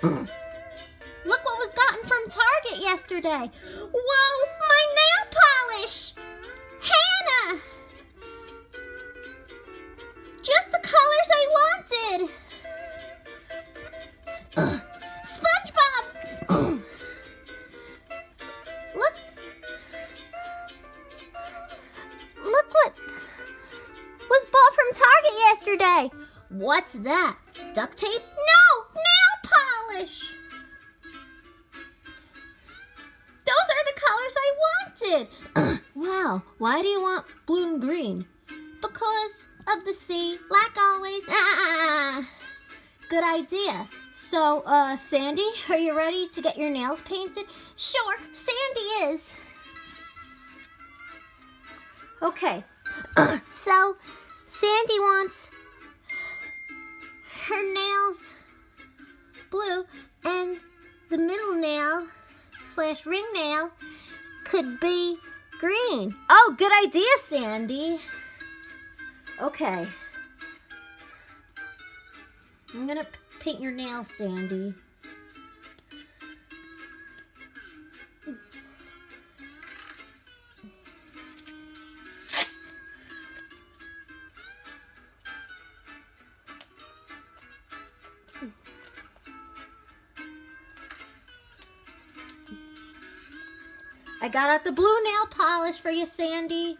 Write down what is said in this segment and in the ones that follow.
Look what was gotten from Target yesterday. Whoa, my nail polish! Hannah! Just the colors I wanted. SpongeBob! Look. Look what was bought from Target yesterday. What's that? Duct tape? No, polish. Those are the colors I wanted. wow, why do you want blue and green? Because of the sea, like always. Ah, good idea. So, uh, Sandy, are you ready to get your nails painted? Sure, Sandy is. Okay, so Sandy wants her nails blue and the middle nail slash ring nail could be green. Oh, good idea, Sandy. Okay. I'm gonna paint your nails, Sandy. I got out the blue nail polish for you, Sandy.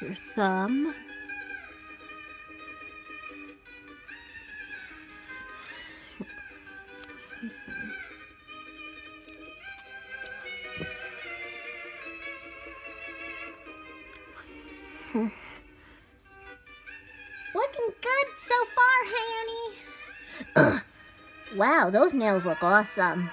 Your thumb. Looking good so far, Hanny. wow, those nails look awesome.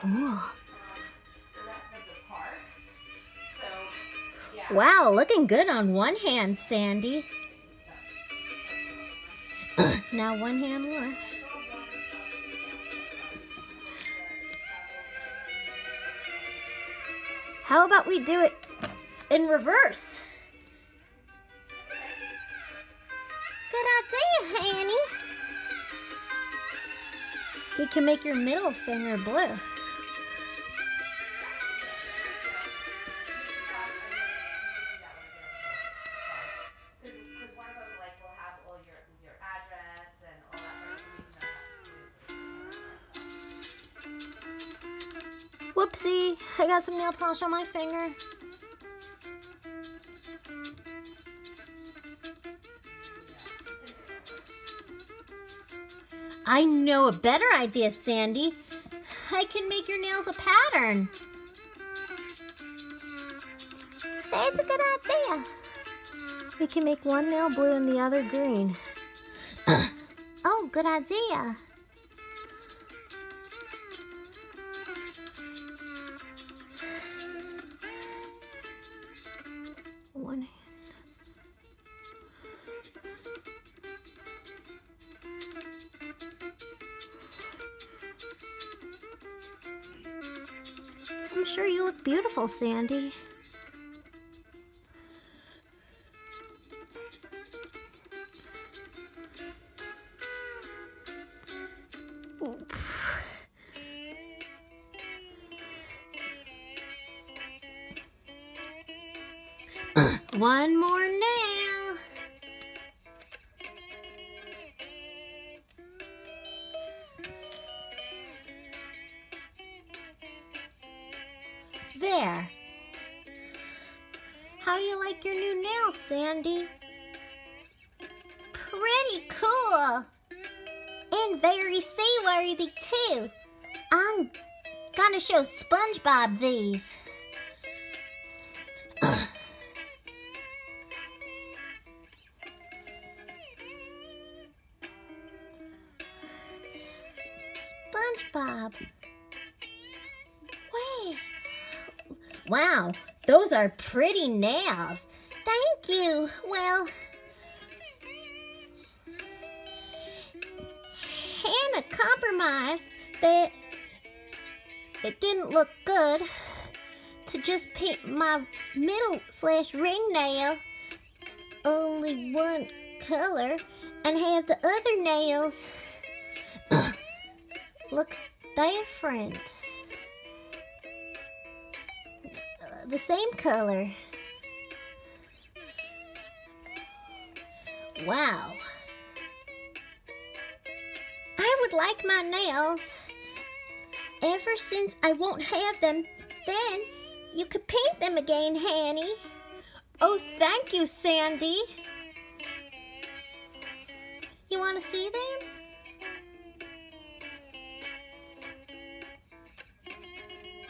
Cool. Wow, looking good on one hand, Sandy. now one hand left. How about we do it in reverse? Good idea, Annie. We can make your middle finger blue. Whoopsie, I got some nail polish on my finger. I know a better idea, Sandy. I can make your nails a pattern. That's a good idea. We can make one nail blue and the other green. oh, good idea. I'm sure you look beautiful, Sandy. One more There. How do you like your new nails, Sandy? Pretty cool. And very seaworthy, too. I'm gonna show SpongeBob these. SpongeBob. Wow, those are pretty nails. Thank you. Well, Hannah compromised that it didn't look good to just paint my middle slash ring nail only one color and have the other nails look different. The same color. Wow. I would like my nails. Ever since I won't have them, then you could paint them again, Hanny. Oh, thank you, Sandy. You want to see them?